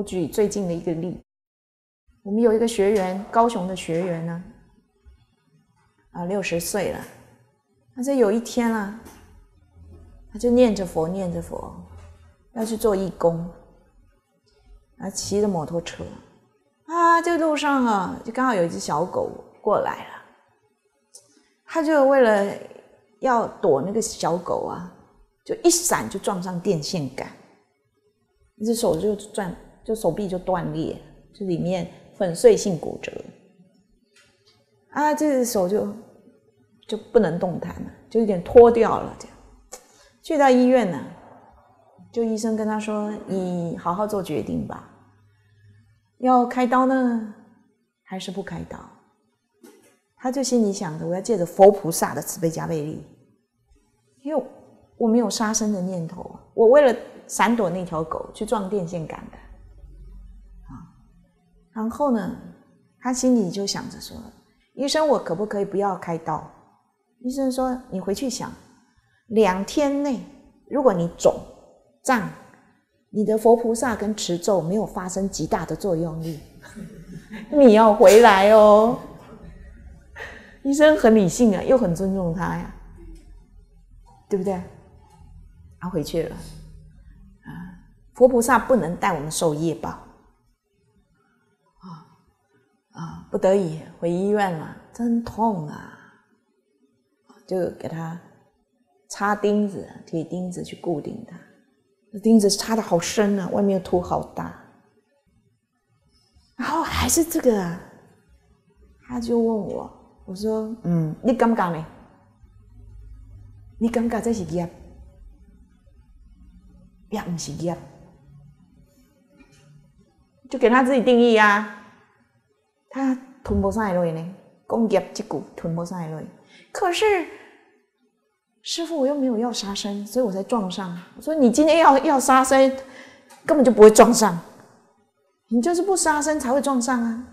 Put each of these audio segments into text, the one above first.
我举最近的一个例，我们有一个学员，高雄的学员呢，啊，六十岁了，他在有一天啊，他就念着佛，念着佛，要去做义工，啊，骑着摩托车，啊，这路上啊，就刚好有一只小狗过来了，他就为了要躲那个小狗啊，就一闪就撞上电线杆，一只手就转。就手臂就断裂，就里面粉碎性骨折，啊，这只手就就不能动弹了，就有点脱掉了。这样去到医院呢，就医生跟他说：“你好好做决定吧，要开刀呢，还是不开刀？”他就心里想着：“我要借着佛菩萨的慈悲加倍力，因为我没有杀生的念头，我为了闪躲那条狗去撞电线杆的。”然后呢，他心里就想着说：“医生，我可不可以不要开刀？”医生说：“你回去想，两天内，如果你肿胀，你的佛菩萨跟持咒没有发生极大的作用力，你要回来哦。”医生很理性啊，又很尊重他呀，对不对？他回去了啊，佛菩萨不能带我们受业报。啊，不得已回医院了，真痛啊！就给他插钉子，铁钉子去固定他。那钉子插的好深啊，外面凸好大。然后还是这个，他就问我，我说：“嗯，你敢不敢呢？你敢不敢这是业？业不是业？就给他自己定义啊。”他吞不下来呢，工业这股吞不上来。可是师傅，我又没有要杀生，所以我才撞上。我说你今天要要杀生，根本就不会撞上。你就是不杀生才会撞上啊。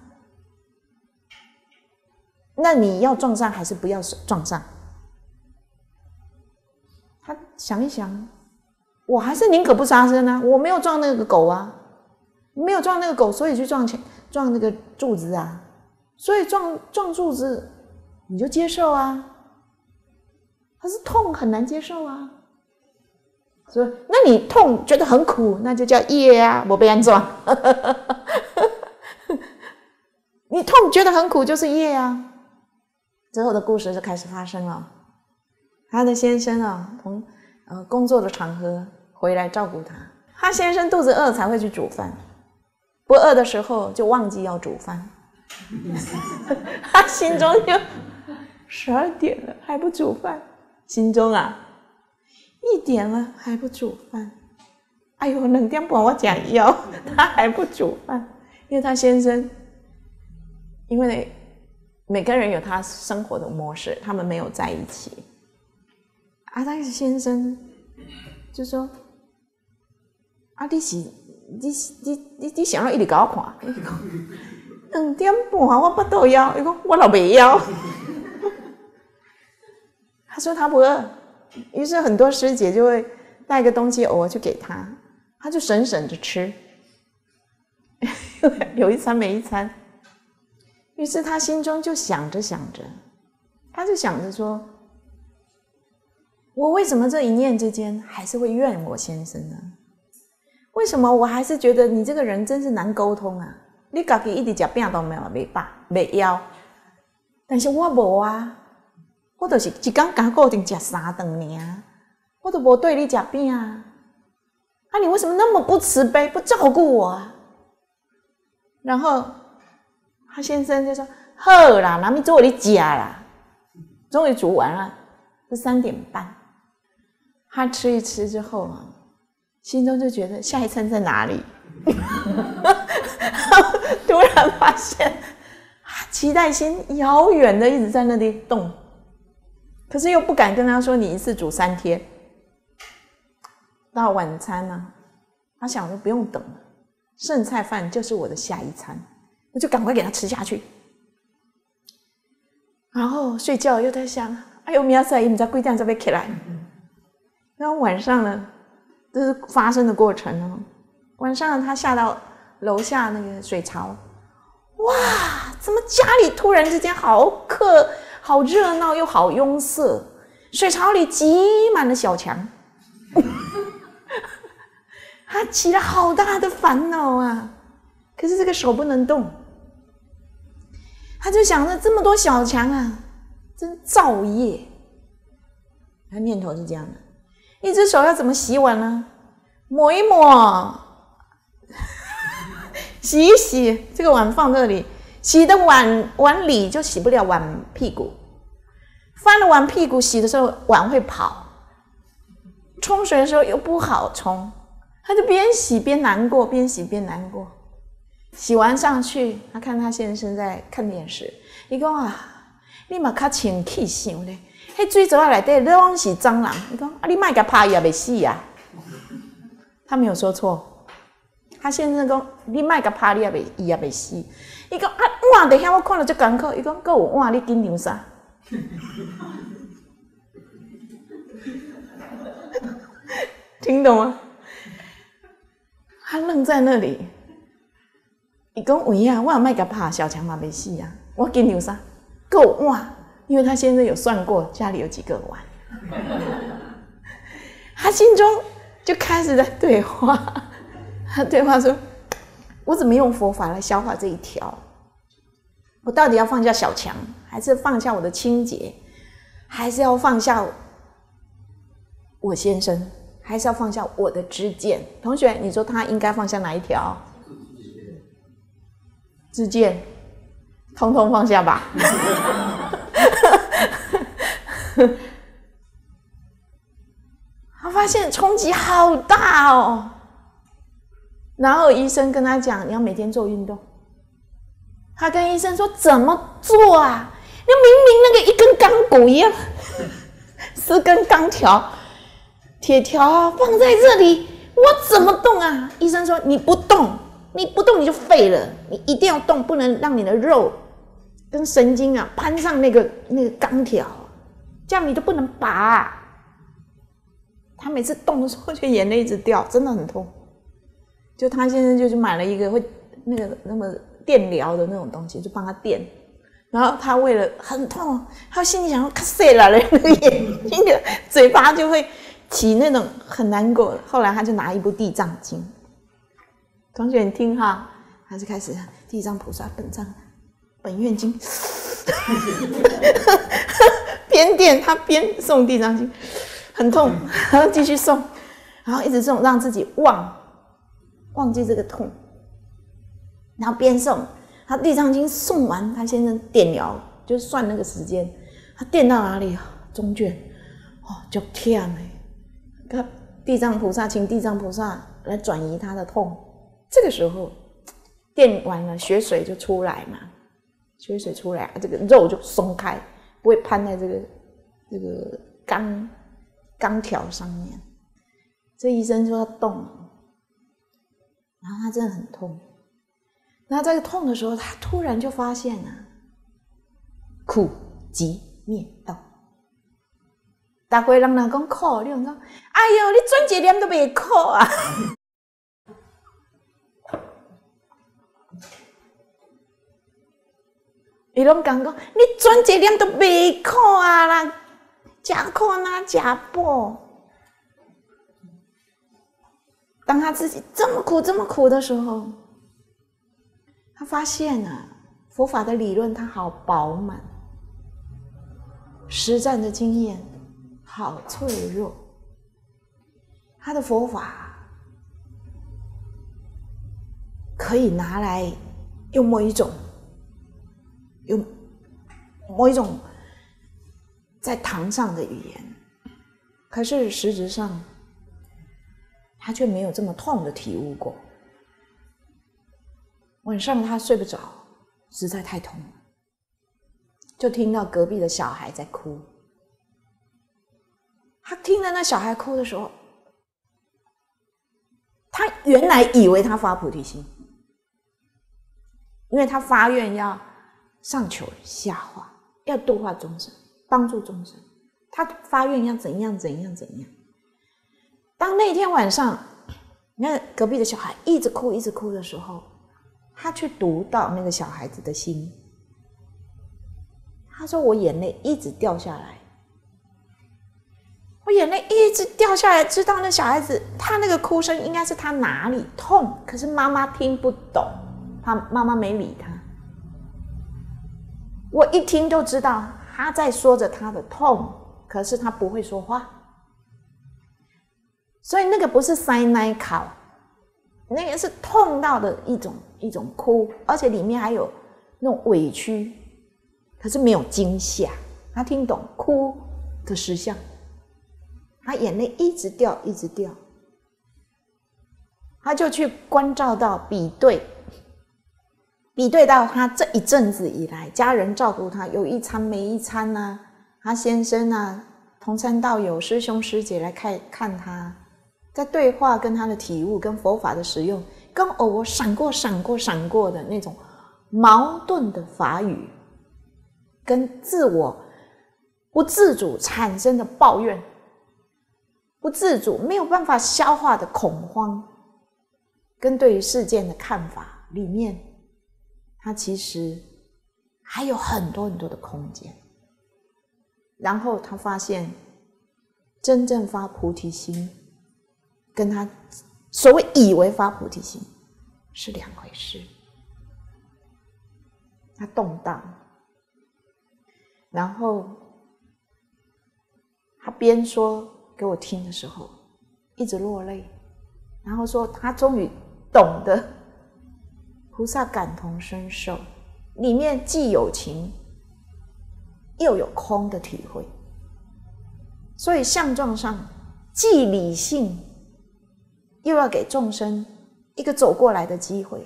那你要撞上还是不要撞上？他想一想，我还是宁可不杀生啊。我没有撞那个狗啊，没有撞那个狗，所以去撞前。撞那个柱子啊，所以撞撞柱子，你就接受啊。他是痛很难接受啊，所以那你痛觉得很苦，那就叫业啊，我被安撞。你痛觉得很苦就是业啊。之后的故事就开始发生了。他的先生啊，从呃工作的场合回来照顾他，他先生肚子饿才会去煮饭。不饿的时候就忘记要煮饭，他心中就十二点了还不煮饭，心中啊一点了还不煮饭，哎呦冷天帮我讲要他还不煮饭，因为他先生，因为每个人有他生活的模式，他们没有在一起，啊，但是先生就说啊，你。你你你你想要一直给我看？两点半我不都要？伊讲我老没要。他说他不饿，于是很多师姐就会带个东西偶尔去给他，他就省省着吃，有一餐没一餐。于是他心中就想着想着，他就想着说：我为什么这一念之间还是会怨我先生呢？为什么我还是觉得你这个人真是难沟通啊？你家己一直食饼都没有没饱没腰，但是我无啊，我就是一刚刚固定食三顿尔，我都无对你食饼啊。啊，你为什么那么不慈悲不照顾我啊？然后他先生就说：“好啦，那咪做你食啦。”终于煮完了，是三点半，他吃一吃之后啊。心中就觉得下一餐在哪里？突然发现，期待心遥远的一直在那里动，可是又不敢跟他说你一次煮三天。到晚餐呢，他想着不用等了，剩菜饭就是我的下一餐，我就赶快给他吃下去。然后睡觉又在想，哎呦，明仔你在几点就要起来？然后晚上呢？这是发生的过程哦。晚上他下到楼下那个水槽，哇，怎么家里突然之间好客、好热闹又好拥塞？水槽里挤满了小强，他起了好大的烦恼啊！可是这个手不能动，他就想着这么多小强啊，真造业。他念头是这样的：一只手要怎么洗碗呢？抹一抹，洗一洗，这个碗放这里，洗的碗碗里就洗不了碗屁股。翻了碗屁股洗的时候，碗会跑；冲水的时候又不好冲，他就边洗边难过，边洗边难过。洗完上去，他看他先生在看电视，伊讲啊，你嘛卡清气想咧，迄水槽内底拢是蟑螂。伊讲啊，你卖甲拍伊也未死呀？他没有说错，他先生讲你卖甲拍你也未伊也未死。伊讲啊，碗伫遐我看了足艰苦。伊讲够有碗，你紧张啥？听懂吗？他愣在那里。伊讲喂呀，我卖个怕小强嘛没戏呀。我给你啥？够哇！因为他现在有算过家里有几个碗，他心中就开始在对话。他对话说：“我怎么用佛法来消化这一条？我到底要放下小强？”还是放下我的清洁，还是要放下我先生，还是要放下我的知见？同学，你说他应该放下哪一条？知见，通通放下吧。发现冲击好大哦，然后医生跟他讲，你要每天做运动。他跟医生说怎么做啊？那明明那个一根钢骨一样，四根钢条、铁条放在这里，我怎么动啊？医生说你不动，你不动你就废了，你一定要动，不能让你的肉跟神经啊攀上那个那个钢条，这样你都不能拔。他每次动的时候就眼泪一直掉，真的很痛。就他先生就去买了一个会那个那么电疗的那种东西，就帮他电。然后他为了很痛，他心里想说：“卡碎了嘞，那个眼睛的嘴巴就会起那种很难过。”后来他就拿一部《地藏经》，同学你听哈，他就开始《地藏菩萨本藏本愿经》边念他边诵《地藏经》，很痛，然后继续送，然后一直送，让自己忘忘记这个痛，然后边送。他地藏经送完，他先生电疗就算那个时间，他电到哪里啊？中卷，哦，就天哎！他地藏菩萨请地藏菩萨来转移他的痛。这个时候电完了，血水就出来嘛，血水出来，这个肉就松开，不会攀在这个这个钢钢条上面。这医生说要动，然后他真的很痛。那在痛的时候，他突然就发现了苦集灭道。大概人人讲苦，你讲，哎呦，你转一念都未苦啊！伊拢讲讲，你转一念都未苦啊啦，假苦哪假补？当他自己这么苦、这么苦的时候。他发现啊，佛法的理论它好饱满，实战的经验好脆弱。他的佛法可以拿来用某一种，用某一种在堂上的语言，可是实质上他却没有这么痛的体悟过。晚上他睡不着，实在太痛了，就听到隔壁的小孩在哭。他听到那小孩哭的时候，他原来以为他发菩提心，因为他发愿要上求下化，要度化众生，帮助众生。他发愿要怎样怎样怎样。当那天晚上那隔壁的小孩一直哭，一直哭的时候，他去读到那个小孩子的心。他说：“我眼泪一直掉下来，我眼泪一直掉下来，知道那小孩子他那个哭声应该是他哪里痛，可是妈妈听不懂，他妈妈没理他。我一听就知道他在说着他的痛，可是他不会说话。”所以那个不是塞奶考，那个是痛到的一种一种哭，而且里面还有那种委屈，可是没有惊吓。他听懂哭的实相，他眼泪一直掉，一直掉，他就去关照到比对，比对到他这一阵子以来，家人照顾他有一餐没一餐呐，他先生啊，同参道友、师兄师姐来看看他。在对话跟他的体悟，跟佛法的使用，跟偶尔闪过、闪过、闪过的那种矛盾的法语，跟自我不自主产生的抱怨，不自主没有办法消化的恐慌，跟对于事件的看法里面，他其实还有很多很多的空间。然后他发现，真正发菩提心。跟他所谓以为发菩提心是两回事，他动荡，然后他边说给我听的时候，一直落泪，然后说他终于懂得菩萨感同身受，里面既有情又有空的体会，所以相状上既理性。又要给众生一个走过来的机会，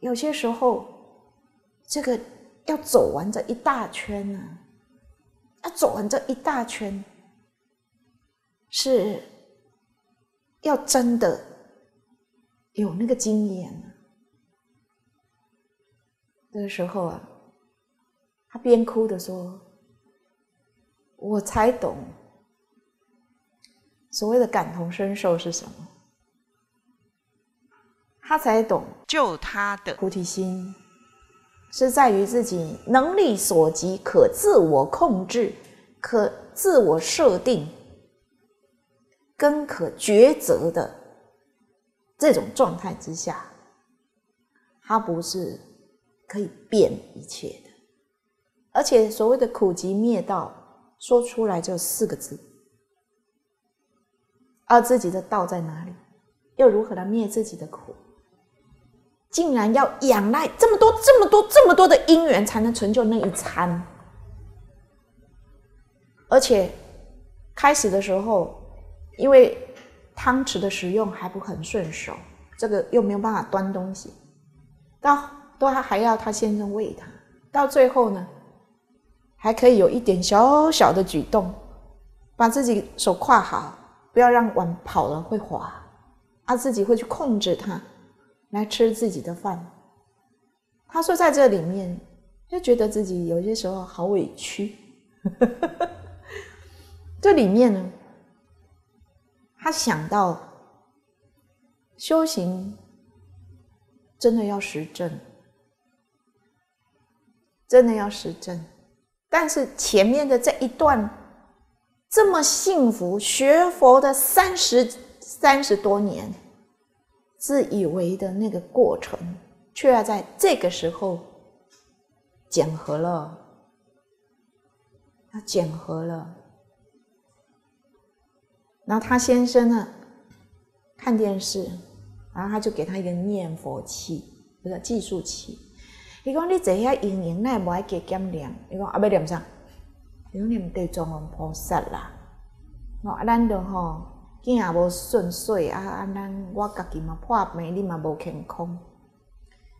有些时候，这个要走完这一大圈呢，要走完这一大圈，是要真的有那个经验。这个时候啊，他边哭的说：“我才懂所谓的感同身受是什么。”他才懂，就他的菩提心，是在于自己能力所及，可自我控制，可自我设定，跟可抉择的这种状态之下，他不是可以变一切的。而且所谓的苦集灭道，说出来就四个字，而自己的道在哪里？又如何来灭自己的苦？竟然要仰赖这么多、这么多、这么多的因缘，才能成就那一餐。而且开始的时候，因为汤匙的使用还不很顺手，这个又没有办法端东西，到都还还要他先生喂他。到最后呢，还可以有一点小小的举动，把自己手挎好，不要让碗跑了会滑，他自己会去控制它。来吃自己的饭，他说在这里面就觉得自己有些时候好委屈。这里面呢，他想到修行真的要实证，真的要实证，但是前面的这一段这么幸福，学佛的三十三十多年。自以为的那个过程，却要在这个时候检核了。他检核了，然后他先生呢看电视，然后他就给他一个念佛器，不是计数器。伊讲你坐遐营营，那无爱加减念。伊讲啊，要念啥？伊讲念地藏王菩萨啦。哦，啊咱就吼。囝也无顺遂啊！啊，咱我家己嘛破病，你嘛无健康。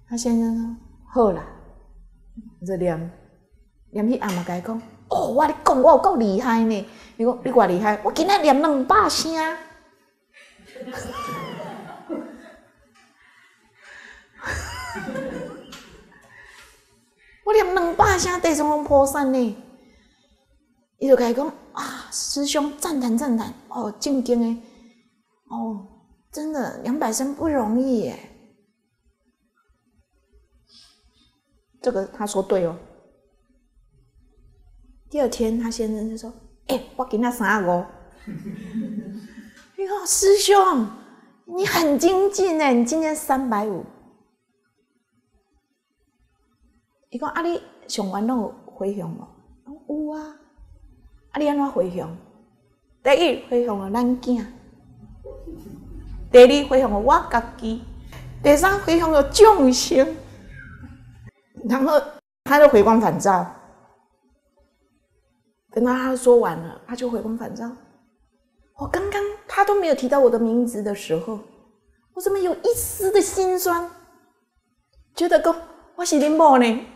啊先生说：“好啦，就念念去暗嘛，甲伊讲：哦，我咧讲我有够厉害呢！你讲你偌厉害？我今仔念两百声，我念两百声地藏王菩萨呢。伊就甲伊讲。啊，师兄赞叹赞叹哦，正经诶，哦，真的两百声不容易耶。这个他说对哦。第二天他先生就说：“哎，我给他三五。”哎呦，师兄，你很精进哎，你今天三百五。伊讲啊，你上完拢回向无？有啊。啊，你安怎回向？第一回向了咱囝，第二回向了我家己，第三回向了众生。然后他就回光返照。等到他说完了，他就回光返照。我刚刚他都没有提到我的名字的时候，我怎么有一丝的心酸？觉得讲我是恁某呢？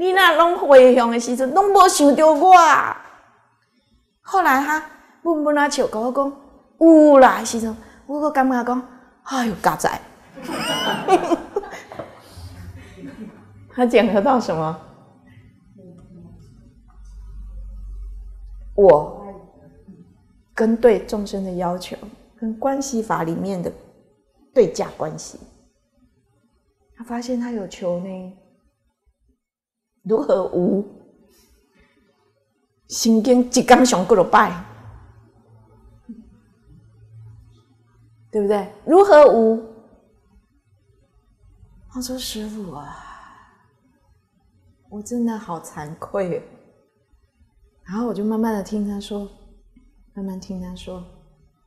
你那拢回向的时阵，拢无想到我。后来他问问阿笑，跟我讲有啦，时阵我个感觉讲，哎呦，嘎仔。他检核到什么？我跟对众生的要求，跟关系法里面的对价关系。他发现他有求呢。如何无？心经一刚上过了拜，对不对？如何无？他说：“师傅啊，我真的好惭愧。”然后我就慢慢的听他说，慢慢听他说，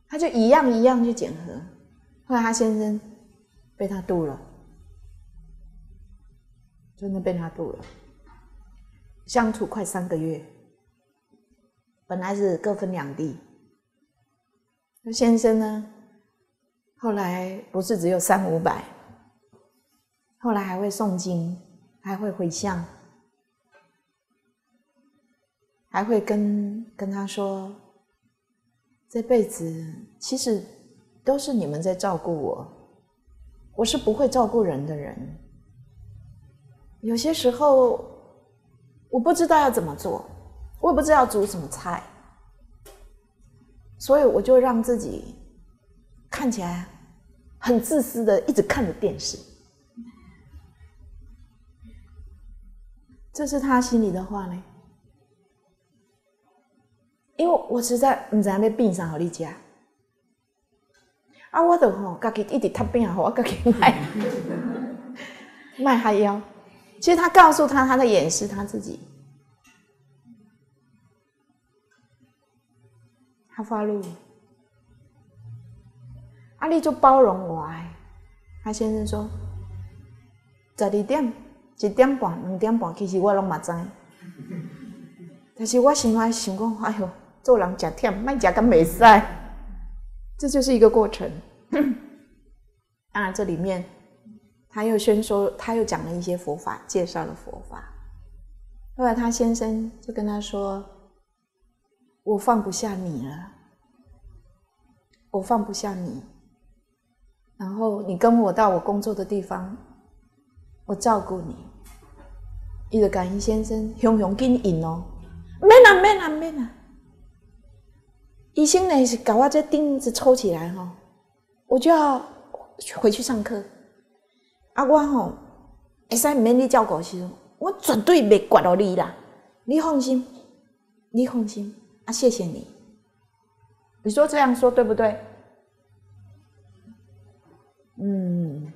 他就一样一样去检核。后来他先生被他渡了，真的被他渡了。相处快三个月，本来是各分两地。那先生呢？后来不是只有三五百，后来还会诵经，还会回向，还会跟跟他说：“这辈子其实都是你们在照顾我，我是不会照顾人的人。有些时候。”我不知道要怎么做，我也不知道煮什么菜，所以我就让自己看起来很自私的，一直看着电视。这是他心里的话呢，因为我实在唔知要变啥好你食，啊，我就吼，家己一直摊饼，我家己卖 卖海腰。其实他告诉他，他在掩饰他自己。他发怒，阿丽就包容我哎。他先生说：十二点、一点半、两点半，其实我拢嘛知。但是我心怀想讲，哎呦，做人食忝，卖食咁袂使。这就是一个过程。当然，这里面。他又宣说，他又讲了一些佛法，介绍了佛法。后来他先生就跟他说：“我放不下你了，我放不下你。然后你跟我到我工作的地方，我照顾你。”伊就感恩先生，雄雄紧应哦，免啦免啦免啦。医生呢是搞我这钉子抽起来哈，我就要回去上课。啊，我吼，会使免你照顾时，我绝对袂怪到你啦。你放心，你放心啊，谢谢你。你说这样说对不对？嗯，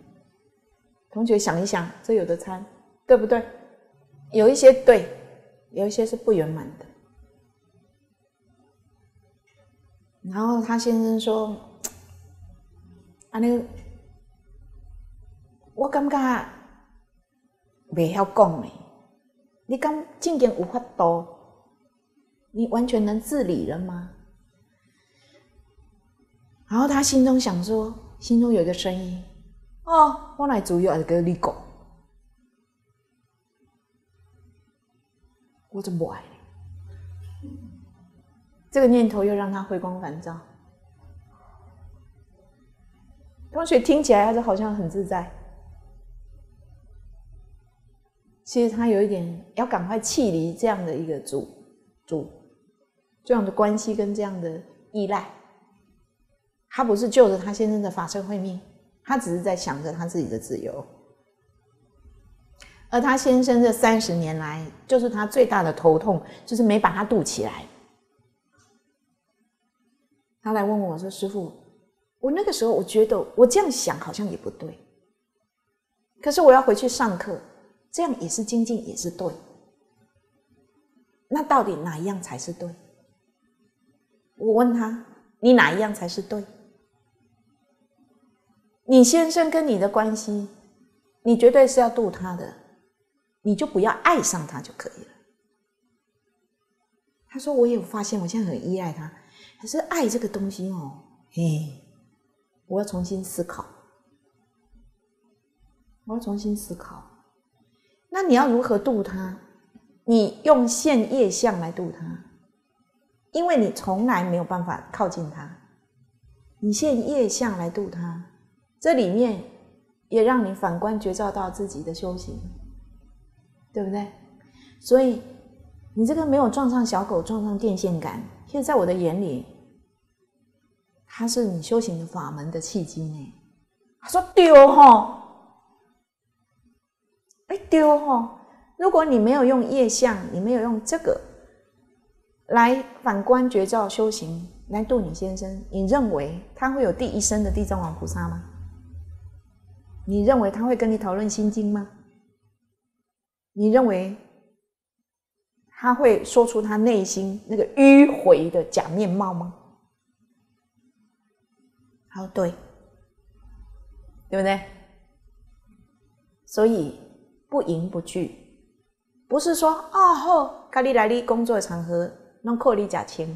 同学想一想，这有的参对不对？有一些对，有一些是不圆满的。然后他先生说：“ 啊，那个。”我感觉袂晓讲诶，你刚正经有法度，你完全能自理了吗？然后他心中想说，心中有一个声音：哦，我来主要是跟你讲，我怎么爱？这个念头又让他回光返照。同学听起来他就好像很自在。其实他有一点要赶快弃离这样的一个主主这样的关系跟这样的依赖，他不是救着他先生的法身慧命，他只是在想着他自己的自由。而他先生这三十年来，就是他最大的头痛，就是没把他渡起来。他来问我说：“师傅，我那个时候我觉得我这样想好像也不对，可是我要回去上课，这样也是精进，也是对。那到底哪一样才是对？”我问他：“你哪一样才是对？你先生跟你的关系，你绝对是要渡他的。”你就不要爱上他就可以了。他说：“我有发现，我现在很依赖他，可是爱这个东西哦，嘿，我要重新思考，我要重新思考。那你要如何度他？你用现业相来度他，因为你从来没有办法靠近他，你现业相来度他，这里面也让你反观觉照到自己的修行。”对不对？所以你这个没有撞上小狗，撞上电线杆，现在在我的眼里，它是你修行的法门的契机呢。他说丢哈，哎丢哈！如果你没有用业相，你没有用这个来反观觉照修行来度你先生，你认为他会有第一生的地藏王菩萨吗？你认为他会跟你讨论心经吗？你认为他会说出他内心那个迂回的假面貌吗？好，对，对不对？所以不迎不拒，不是说哦好，跟你来你工作场合弄扣你假钱，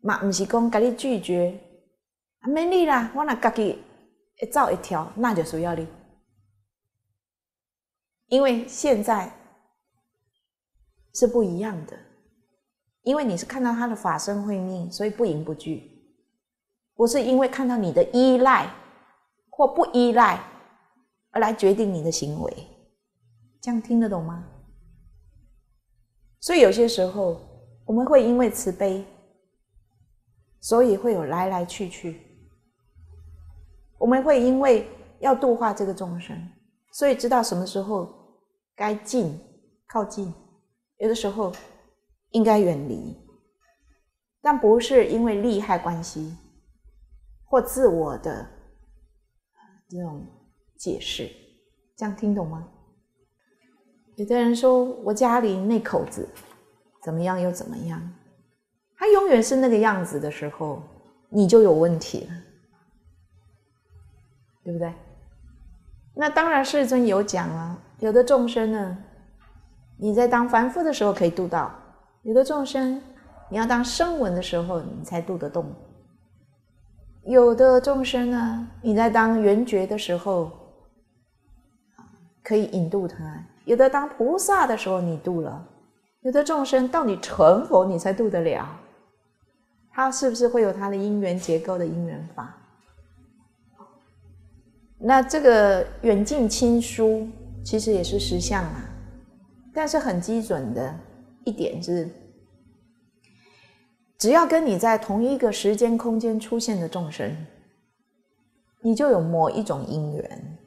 嘛不是讲跟你拒绝，啊没你啦，我那自己一走一条，那就需要你。因为现在是不一样的，因为你是看到他的法身慧命，所以不迎不拒，不是因为看到你的依赖或不依赖而来决定你的行为，这样听得懂吗？所以有些时候我们会因为慈悲，所以会有来来去去，我们会因为要度化这个众生，所以知道什么时候。该近靠近，有的时候应该远离，但不是因为利害关系或自我的这种解释，这样听懂吗？有的人说我家里那口子怎么样又怎么样，他永远是那个样子的时候，你就有问题了，对不对？那当然，世尊有讲啊。有的众生呢，你在当凡夫的时候可以度到；有的众生，你要当声闻的时候，你才度得动；有的众生呢，你在当圆觉的时候，可以引渡他；有的当菩萨的时候你渡了；有的众生到你成佛，你才渡得了。他是不是会有他的因缘结构的因缘法？那这个远近亲疏。其实也是实相啊，但是很基准的一点是，只要跟你在同一个时间空间出现的众生，你就有某一种因缘。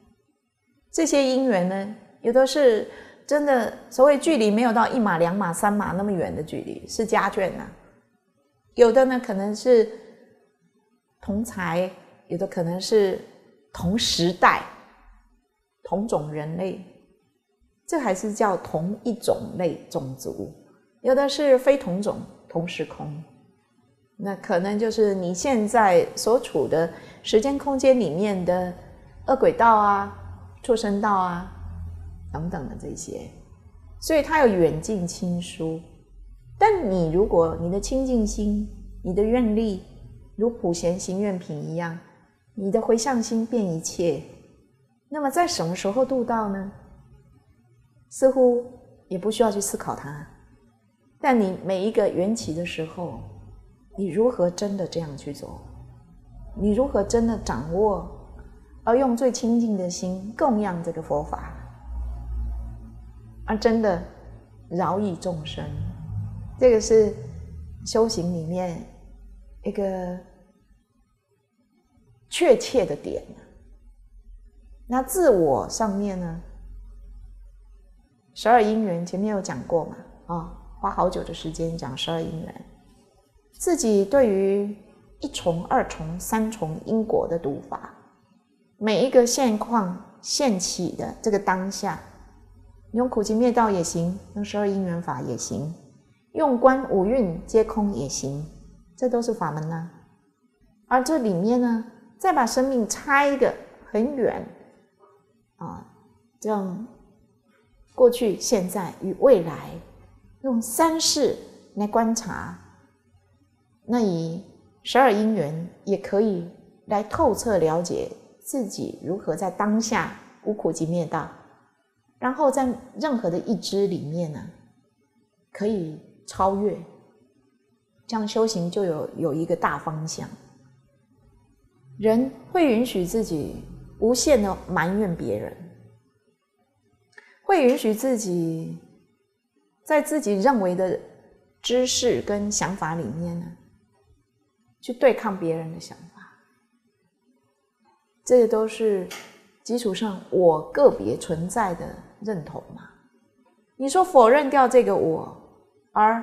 这些因缘呢，有的是真的所谓距离没有到一码、两码、三码那么远的距离，是家眷呐；有的呢，可能是同才，有的可能是同时代。同种人类，这还是叫同一种类种族。有的是非同种同时空，那可能就是你现在所处的时间空间里面的恶鬼道啊、畜生道啊等等的这些，所以它有远近亲疏。但你如果你的清净心、你的愿力如普贤行愿品一样，你的回向心变一切。那么在什么时候度到呢？似乎也不需要去思考它，但你每一个缘起的时候，你如何真的这样去做？你如何真的掌握，而用最清净的心供养这个佛法，而真的饶益众生？这个是修行里面一个确切的点。那自我上面呢？十二因缘前面有讲过嘛？啊，花好久的时间讲十二因缘。自己对于一重、二重、三重因果的读法，每一个现况现起的这个当下，用苦集灭道也行，用十二因缘法也行，用观五蕴皆空也行，这都是法门呐。而这里面呢，再把生命拆的很远啊，这样过去、现在与未来，用三世来观察，那以十二因缘也可以来透彻了解自己如何在当下无苦集灭道，然后在任何的一支里面呢，可以超越，这样修行就有有一个大方向。人会允许自己无限的埋怨别人，会允许自己在自己认为的知识跟想法里面呢，去对抗别人的想法。这些都是基础上我个别存在的认同嘛？你说否认掉这个我，而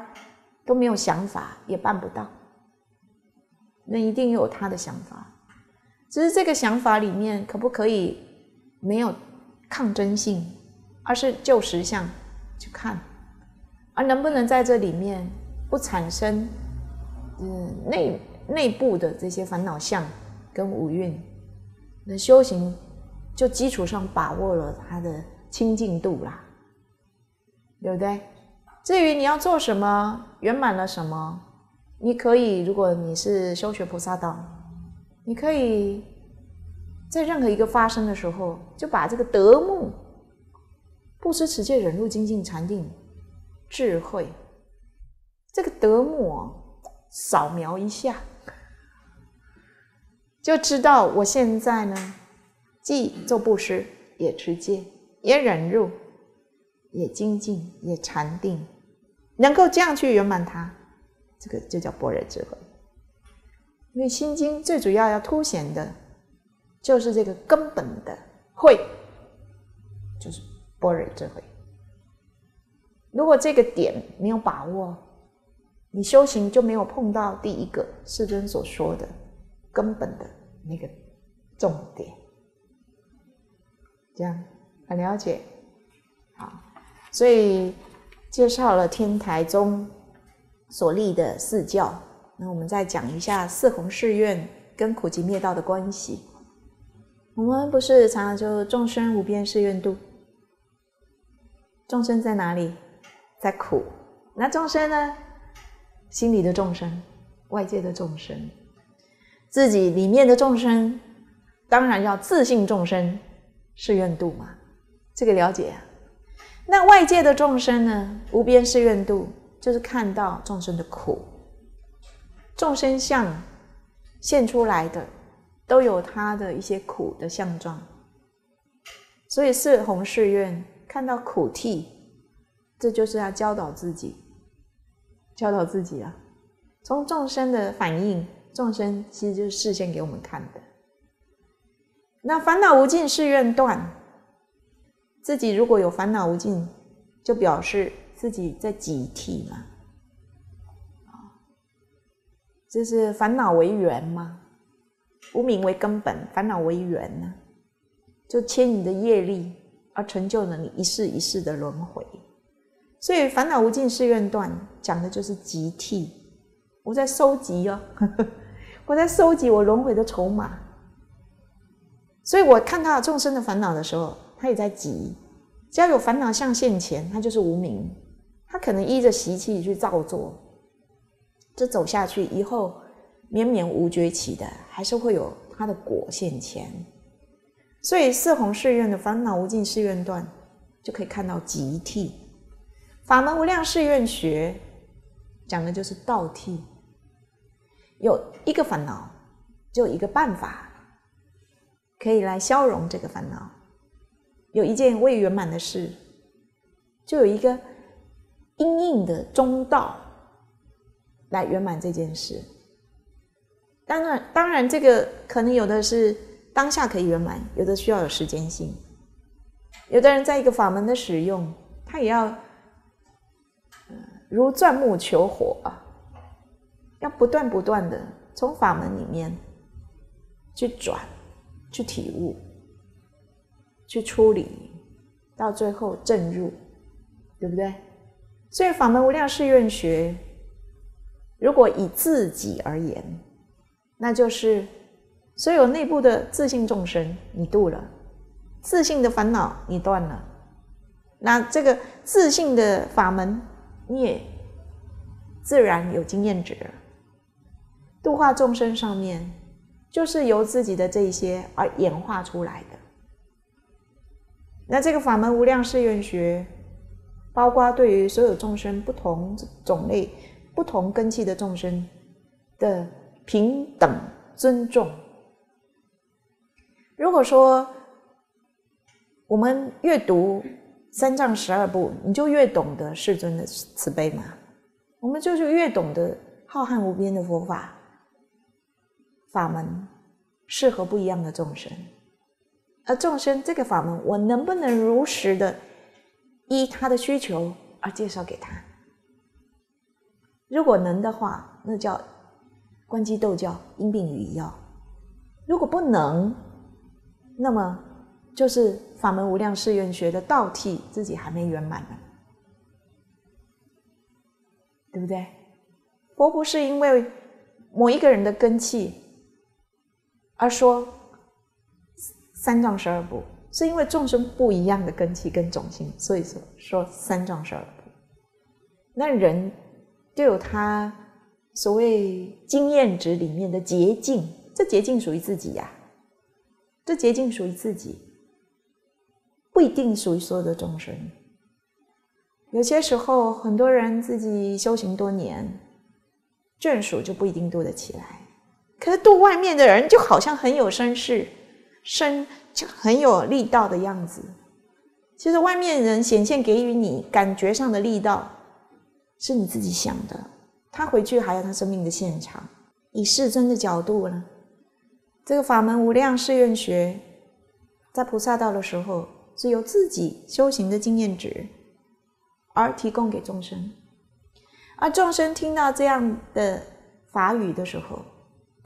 都没有想法，也办不到。那一定有他的想法。只是这个想法里面可不可以没有抗争性，而是就实相去看，而能不能在这里面不产生嗯内内部的这些烦恼相跟五蕴，那修行就基础上把握了它的清净度啦，对不对？至于你要做什么，圆满了什么，你可以，如果你是修学菩萨道。你可以在任何一个发生的时候，就把这个德目、不失持戒、忍辱、精进、禅定、智慧这个德目扫描一下，就知道我现在呢，既做布施，也持戒，也忍辱，也精进，也禅定，能够这样去圆满它，这个就叫般若智慧。因为心经最主要要凸显的，就是这个根本的慧，就是般若智慧。如果这个点没有把握，你修行就没有碰到第一个世尊所说的根本的那个重点。这样很了解，好，所以介绍了天台宗所立的四教。那我们再讲一下四弘誓愿跟苦集灭道的关系。我们不是常常就众生无边誓愿度，众生在哪里？在苦。那众生呢？心里的众生，外界的众生，自己里面的众生，当然要自信众生是愿度嘛。这个了解。那外界的众生呢？无边誓愿度，就是看到众生的苦。众生相现出来的，都有他的一些苦的相状，所以四弘誓愿看到苦替，这就是要教导自己，教导自己啊。从众生的反应，众生其实就是示现给我们看的。那烦恼无尽誓愿断，自己如果有烦恼无尽，就表示自己在集体嘛。啊这是烦恼为缘嘛？无名为根本，烦恼为缘呢，就牵你的业力，而成就了你一世一世的轮回。所以烦恼无尽誓愿断，讲的就是集体。我在收集哦，我在收集我轮回的筹码。所以我看到众生的烦恼的时候，他也在集。只要有烦恼像现前，他就是无名，他可能依着习气去造作。这走下去以后，绵绵无绝期的，还是会有它的果现前。所以四弘誓愿的烦恼无尽誓愿断，就可以看到极替。法门无量誓愿学，讲的就是道替。有一个烦恼，就一个办法，可以来消融这个烦恼。有一件未圆满的事，就有一个因应的中道。来圆满这件事，当然，当然，这个可能有的是当下可以圆满，有的需要有时间性。有的人在一个法门的使用，他也要，如钻木求火啊，要不断不断的从法门里面去转，去体悟，去处理，到最后正入，对不对？所以法门无量誓愿学，如果以自己而言，那就是所有内部的自信众生，你度了。自信的烦恼你断了，那这个自信的法门你也自然有经验值了。度化众生上面，就是由自己的这些而演化出来的。那这个法门无量誓愿学，包括对于所有众生不同种类、不同根器的众生的平等尊重。如果说，我们越读三藏十二部，你就越懂得世尊的慈悲嘛。我们就是越懂得浩瀚无边的佛法法门，适合不一样的众生。而众生这个法门，我能不能如实的依他的需求而介绍给他？如果能的话，那叫观机斗教，因病与药；如果不能，那么。就是法门无量誓愿学的倒替自己还没圆满呢，对不对？佛不是因为某一个人的根器而说三藏十二部，是因为众生不一样的根器跟种性，所以说说三藏十二部。那人就有他所谓经验值里面的捷径，这捷径属于自己呀，这捷径属于自己。不一定属于所有的众生。有些时候，很多人自己修行多年，眷属就不一定度得起来。可是度外面的人，就好像很有声势，身就很有力道的样子。其实外面人显现给予你感觉上的力道，是你自己想的。他回去还有他生命的现场。以世尊的角度呢，这个法门无量誓愿学，在菩萨道的时候。是由自己修行的经验值而提供给众生，而众生听到这样的法语的时候，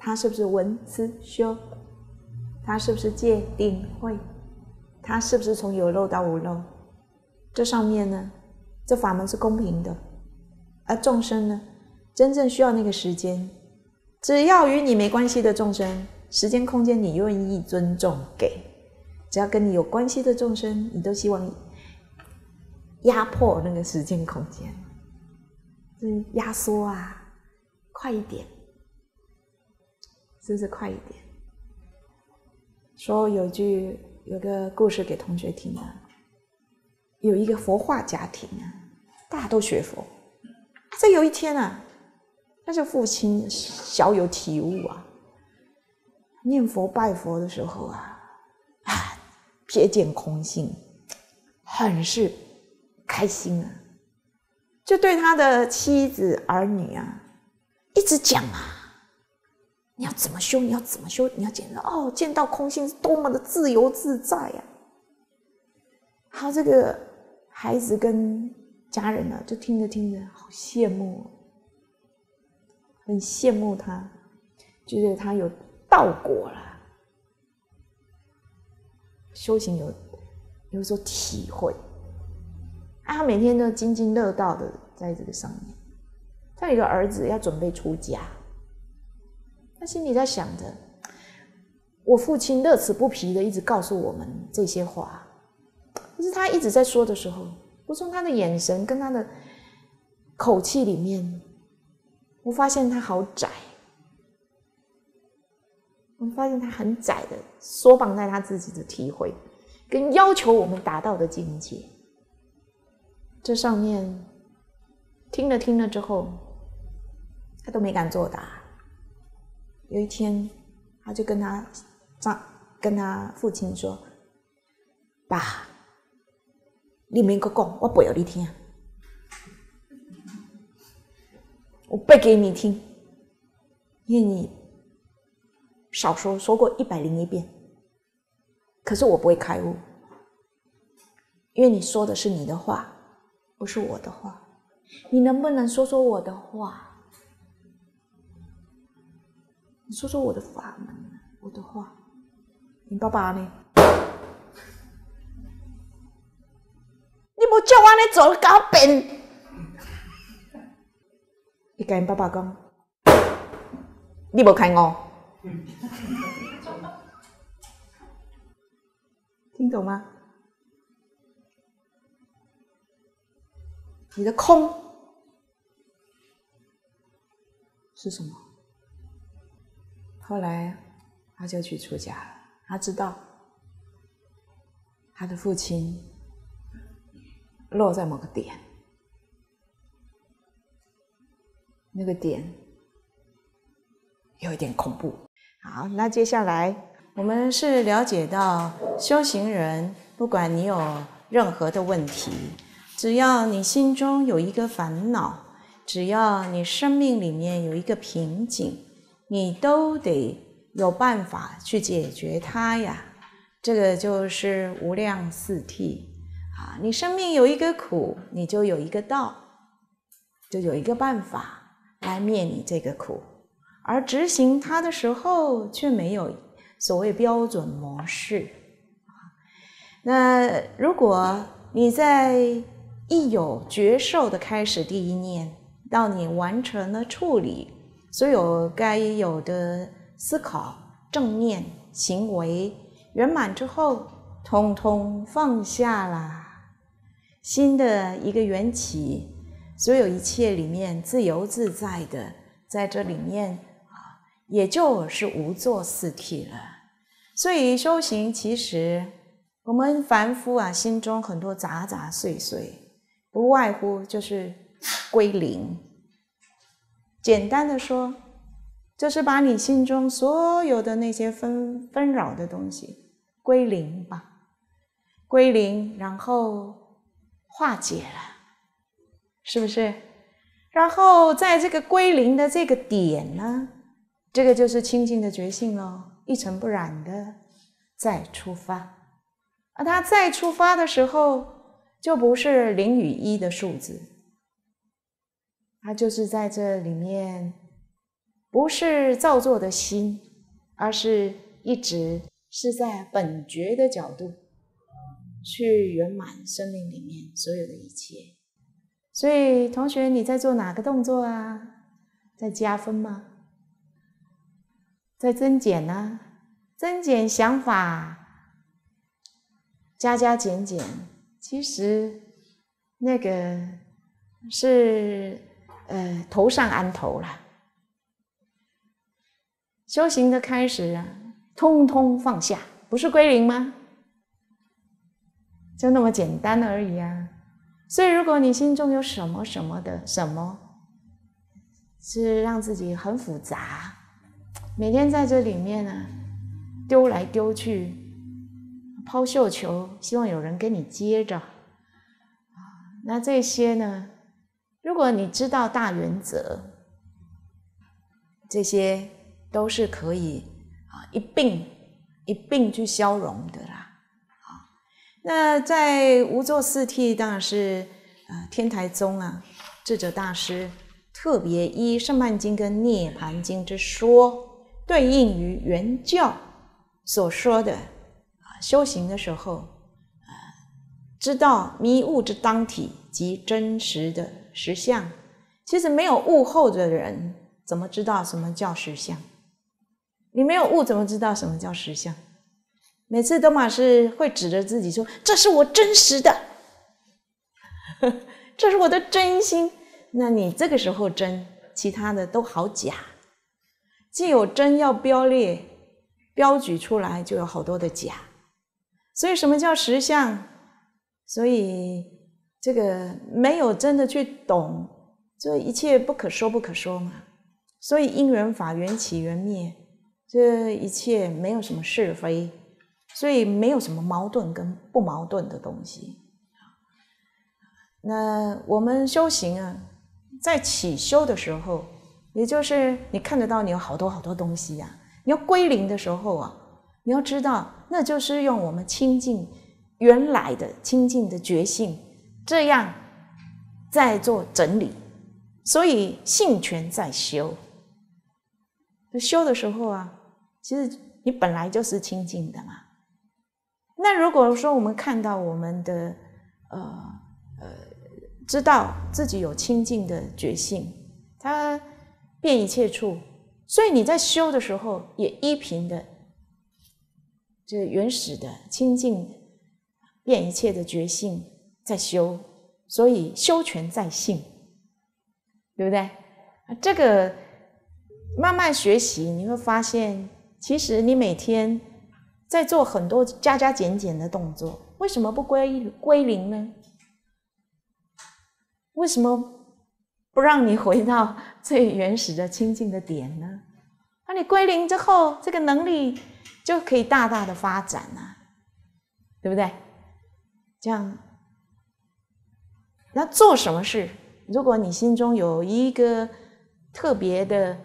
他是不是文思修？他是不是戒定慧？他是不是从有漏到无漏？这上面呢，这法门是公平的，而众生呢，真正需要那个时间，只要与你没关系的众生，时间空间你愿意尊重给。只要跟你有关系的众生，你都希望压迫那个时间空间，嗯，压缩啊，快一点，是不是快一点？说有句有个故事给同学听啊，有一个佛化家庭啊，大家都学佛，这有一天啊，他这父亲小有体悟啊，念佛拜佛的时候啊。瞥见空性，很是开心啊！就对他的妻子儿女啊，一直讲啊，你要怎么修？你要怎么修？你要见到哦，见到空性是多么的自由自在呀！他这个孩子跟家人呢，就听着听着，好羡慕哦，很羡慕他，觉得他有道果了。修行有有所体会，啊，他每天都津津乐道的在这个上面。他有个儿子要准备出家，他心里在想着：我父亲乐此不疲的一直告诉我们这些话，可是他一直在说的时候，我从他的眼神跟他的口气里面，我发现他好窄。我们发现他很窄的，缩绑在他自己的体会跟要求我们达到的境界。这上面听了听了之后，他都没敢作答。有一天，他就跟他丈跟他父亲说：“爸，你免个讲，我背给你听，我背给你听，因为你。”少说说过一百零一遍，可是我不会开悟，因为你说的是你的话，不是我的话。你能不能说说我的话？你说说我的法门，我的话。你爸爸呢？你无叫我尼做搞变？你跟爸爸讲，你无开我，听懂吗？你的空是什么？后来他就去出家了。他知道他的父亲落在某个点，那个点有一点恐怖。好，那接下来我们是了解到修行人，不管你有任何的问题。只要你心中有一个烦恼，只要你生命里面有一个瓶颈，你都得有办法去解决它呀。这个就是无量四谛啊！你生命有一个苦，你就有一个道，就有一个办法来灭你这个苦。而执行它的时候，却没有所谓标准模式那如果你在一有觉受的开始，第一念到你完成了处理所有该有的思考、正念、行为圆满之后，通通放下啦，新的一个缘起，所有一切里面自由自在的，在这里面啊，也就是无作四体了。所以修行其实我们凡夫啊，心中很多杂杂碎碎。不外乎就是归零。简单的说，就是把你心中所有的那些纷纷扰的东西归零吧，归零，然后化解了，是不是？然后在这个归零的这个点呢，这个就是清净的觉性喽，一尘不染的再出发。而他再出发的时候。就不是零与一的数字，它就是在这里面，不是造作的心，而是一直是在本觉的角度去圆满生命里面所有的一切。所以，同学，你在做哪个动作啊？在加分吗？在增减呢？增减想法，加加减减。其实，那个是呃头上安头了。修行的开始啊，通通放下，不是归零吗？就那么简单而已啊。所以，如果你心中有什么什么的什么，是让自己很复杂，每天在这里面呢，丢来丢去。抛绣球，希望有人跟你接着。那这些呢？如果你知道大原则，这些都是可以啊一并一并去消融的啦。啊，那在无作四谛，当然是啊天台宗啊智者大师特别依《上曼经》跟《涅盘经》之说，对应于原教所说的啊。修行的时候，啊，知道迷悟之当体及真实的实相。其实没有悟后的人，怎么知道什么叫实相？你没有悟，怎么知道什么叫实相？每次都马是会指着自己说：“这是我真实的，这是我的真心。”那你这个时候真，其他的都好假。既有真要标列、标举出来，就有好多的假。所以，什么叫实相？所以，这个没有真的去懂，这一切不可说不可说嘛。所以，因缘法缘起缘灭，这一切没有什么是非，所以没有什么矛盾跟不矛盾的东西。那我们修行啊，在起修的时候，也就是你看得到，你有好多好多东西呀，你要归零的时候啊，你要知道，那就是用我们清净原来的清净的觉性，这样在做整理。所以性权在修，修的时候啊，其实你本来就是清净的嘛。那如果说我们看到我们的呃呃，知道自己有清净的觉性，它变一切处。所以你在修的时候，也依凭的这原始的清净、变一切的觉性在修，所以修全在性，对不对？这个慢慢学习，你会发现，其实你每天在做很多加加减减的动作，为什么不归归零呢？为什么？不让你回到最原始的清净的点呢？那你归零之后，这个能力就可以大大的发展了，对不对？这样，那做什么事？如果你心中有一个特别的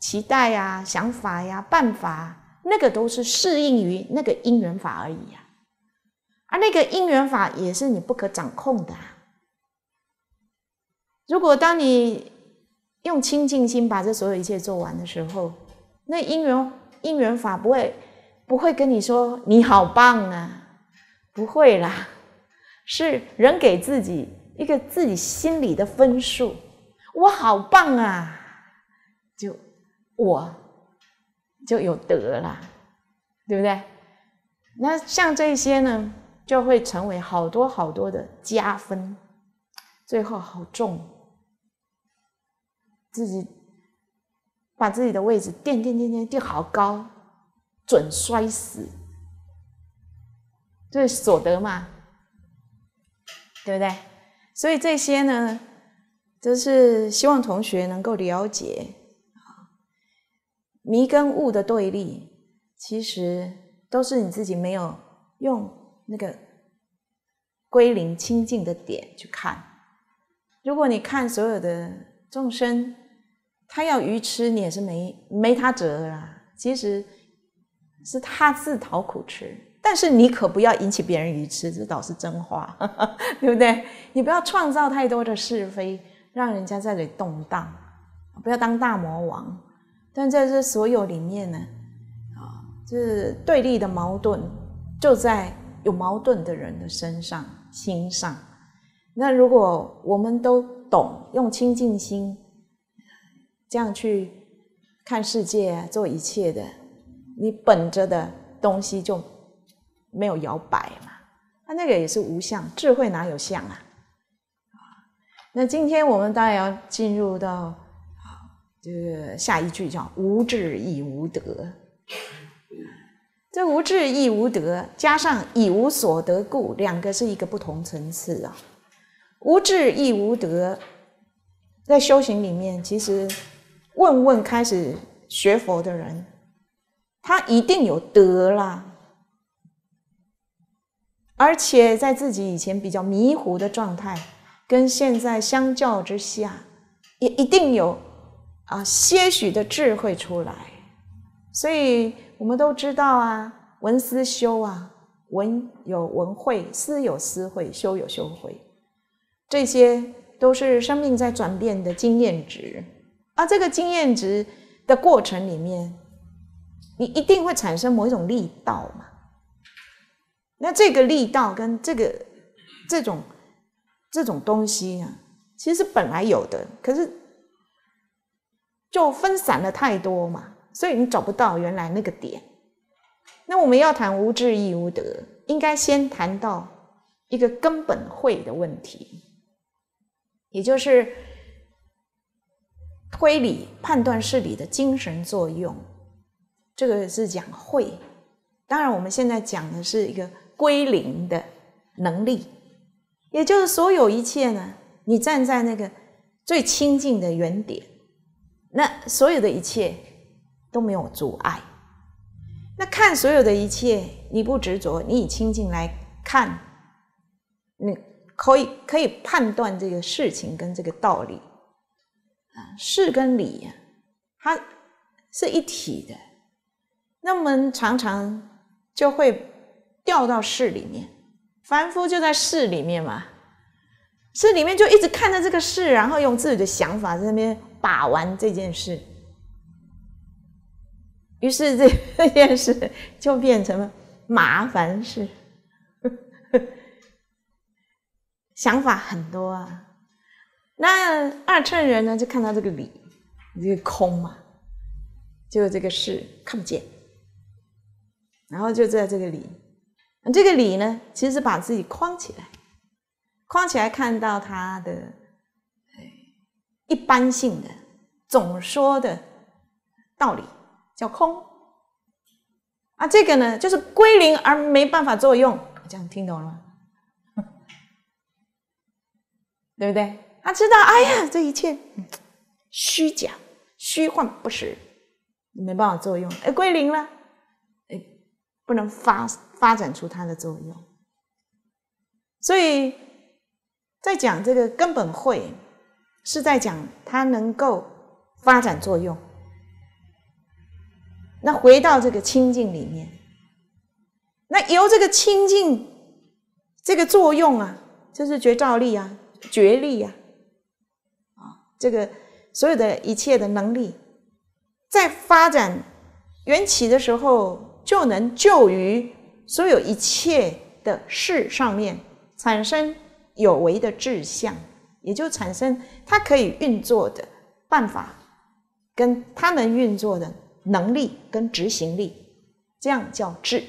期待呀、想法呀、办法，那个都是适应于那个因缘法而已呀。而那个因缘法也是你不可掌控的。如果当你用清净心把这所有一切做完的时候，那因缘因缘法不会不会跟你说你好棒啊，不会啦，是人给自己一个自己心里的分数，我好棒啊，就我就有得了，对不对？那像这些呢，就会成为好多好多的加分，最后好重。自己把自己的位置垫垫垫垫垫好高，准摔死，这是所得嘛？对不对？所以这些呢，都是希望同学能够了解啊，迷跟悟的对立，其实都是你自己没有用那个归零清净的点去看。如果你看所有的众生，他要愚痴，你也是没没他辙啦。其实是他自讨苦吃，但是你可不要引起别人愚痴，这倒是真话，对不对？你不要创造太多的是非，让人家在这里动荡，不要当大魔王。但在这所有里面呢，啊，这对立的矛盾就在有矛盾的人的身上、心上。那如果我们都懂用清净心。这样去看世界，做一切的，你本着的东西就没有摇摆嘛？他那个也是无相，智慧哪有相啊？那今天我们当然要进入到啊，这个下一句叫“无智亦无德”。这“无智亦无德”加上“以无所得故”，两个是一个不同层次啊。“无智亦无德”在修行里面，其实。问问开始学佛的人，他一定有德啦，而且在自己以前比较迷糊的状态，跟现在相较之下，也一定有啊些许的智慧出来。所以我们都知道啊，文思修啊，文有文慧，思有思慧，修有修慧，这些都是生命在转变的经验值。而这个经验值的过程里面，你一定会产生某一种力道嘛？那这个力道跟这个这种这种东西啊，其实本来有的，可是就分散了太多嘛，所以你找不到原来那个点。那我们要谈无智亦无德，应该先谈到一个根本会的问题，也就是。推理判断事理的精神作用，这个是讲会。当然，我们现在讲的是一个归零的能力，也就是所有一切呢，你站在那个最亲近的原点，那所有的一切都没有阻碍。那看所有的一切，你不执着，你以清净来看，你可以可以判断这个事情跟这个道理啊。事跟理呀，它是一体的，那我们常常就会掉到事里面，凡夫就在事里面嘛，事里面就一直看着这个事，然后用自己的想法在那边把玩这件事，于是这 这件事就变成了麻烦事，想法很多啊。那二乘人呢，就看到这个理，这个空嘛，就这个事看不见。然后就在这个理，这个理呢，其实是把自己框起来，框起来看到它的一般性的总说的道理叫空啊，这个呢就是归零而没办法作用，这样听懂了吗？对不对？他知道，哎呀，这一切虚假、虚幻不实，没办法作用，哎，归零了。哎不能发发展出它的作用，所以在讲这个根本会，是在讲它能够发展作用。那回到这个清净里面，那由这个清净这个作用啊，就是觉照力啊、觉力呀，啊，这个所有的一切的能力，在发展缘起的时候。就能就于所有一切的事上面产生有为的志向，也就产生它可以运作的办法，跟它能运作的能力跟执行力，这样叫智。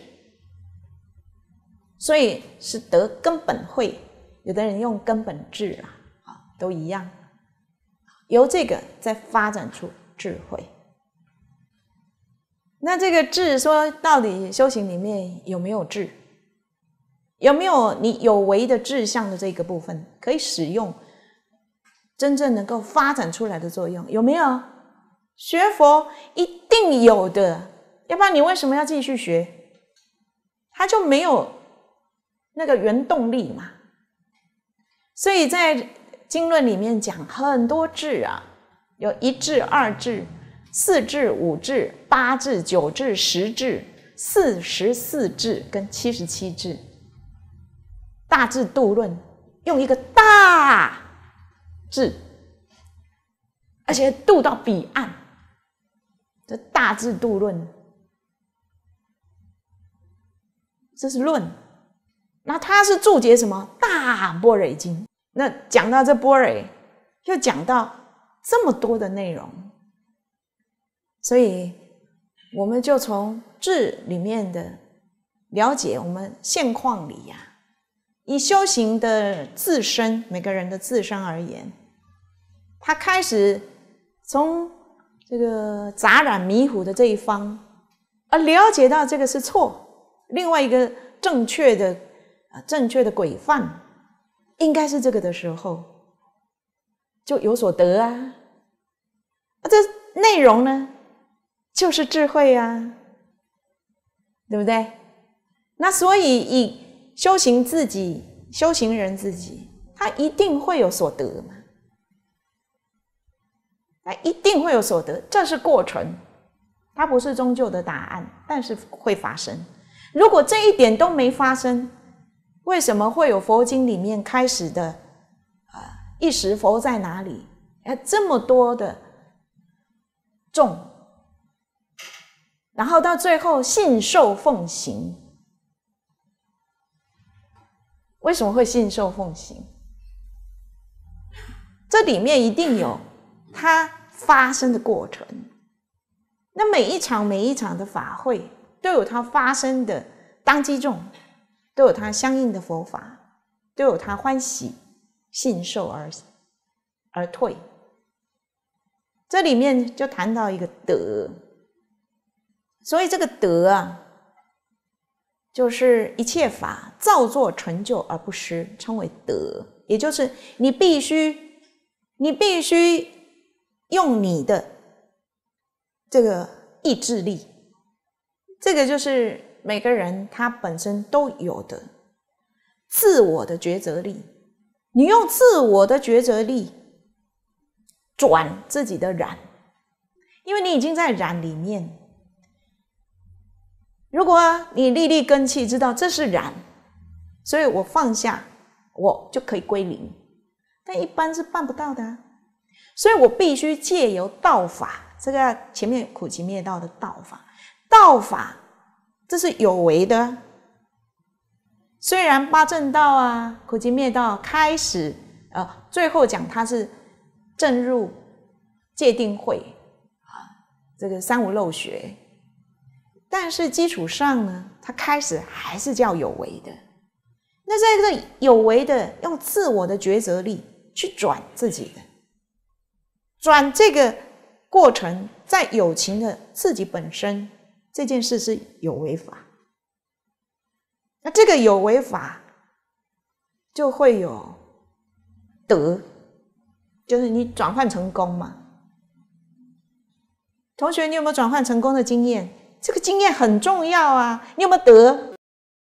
所以是得根本慧，有的人用根本智啊，啊都一样，由这个再发展出智慧。那这个智说到底，修行里面有没有智？有没有你有为的志向的这个部分可以使用，真正能够发展出来的作用有没有？学佛一定有的，要不然你为什么要继续学？他就没有那个原动力嘛。所以在经论里面讲很多智啊，有一智、二智。四至五至八至九至十至四十四至跟七十七至，大智度论用一个大智，而且度到彼岸，这大智度论，这是论。那他是注解什么大般若经？那讲到这般若，又讲到这么多的内容。所以，我们就从智里面的了解，我们现况里呀，以修行的自身，每个人的自身而言，他开始从这个杂染迷糊的这一方，而了解到这个是错，另外一个正确的啊正确的规范，应该是这个的时候，就有所得啊。啊，这内容呢？就是智慧呀，对不对？那所以以修行自己，修行人自己，他一定会有所得嘛？他一定会有所得，这是过程，它不是终究的答案，但是会发生。如果这一点都没发生，为什么会有佛经里面开始的啊？一时佛在哪里？啊，这么多的众。然后到最后信受奉行，为什么会信受奉行？这里面一定有它发生的过程。那每一场每一场的法会都有它发生的当机众，都有它相应的佛法，都有它欢喜信受而而退。这里面就谈到一个德。所以这个德啊，就是一切法造作成就而不失，称为德。也就是你必须，你必须用你的这个意志力，这个就是每个人他本身都有的自我的抉择力。你用自我的抉择力转自己的染，因为你已经在染里面。如果你立立根气，知道这是染，所以我放下，我就可以归零。但一般是办不到的，所以我必须借由道法，这个前面苦集灭道的道法，道法这是有为的。虽然八正道啊，苦集灭道开始，呃，最后讲它是正入界定会啊，这个三无漏学，但是基础上呢，它开始还是叫有为的。那在这个有为的，用自我的抉择力去转自己的，转这个过程，在有情的自己本身这件事是有为法。那这个有为法，就会有德，就是你转换成功嘛。同学，你有没有转换成功的经验？这个经验很重要啊！你有没有得？